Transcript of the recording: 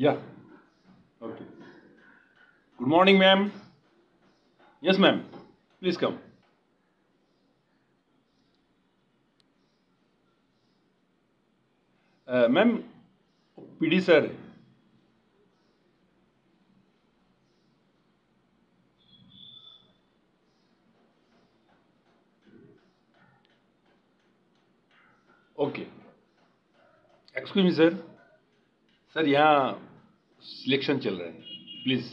Yeah. Okay. Good morning, ma'am. Yes, ma'am. Please come. Uh, ma'am, PD sir. Okay excuse me sir sir यहाँ selection चल रहा है। Please